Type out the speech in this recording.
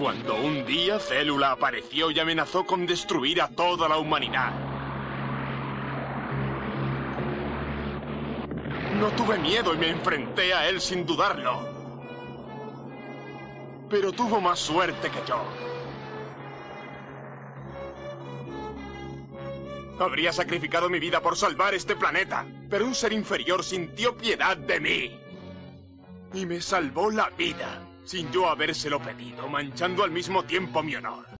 Cuando un día Célula apareció y amenazó con destruir a toda la humanidad. No tuve miedo y me enfrenté a él sin dudarlo. Pero tuvo más suerte que yo. Habría sacrificado mi vida por salvar este planeta, pero un ser inferior sintió piedad de mí. Y me salvó la vida, sin yo habérselo pedido, manchando al mismo tiempo mi honor.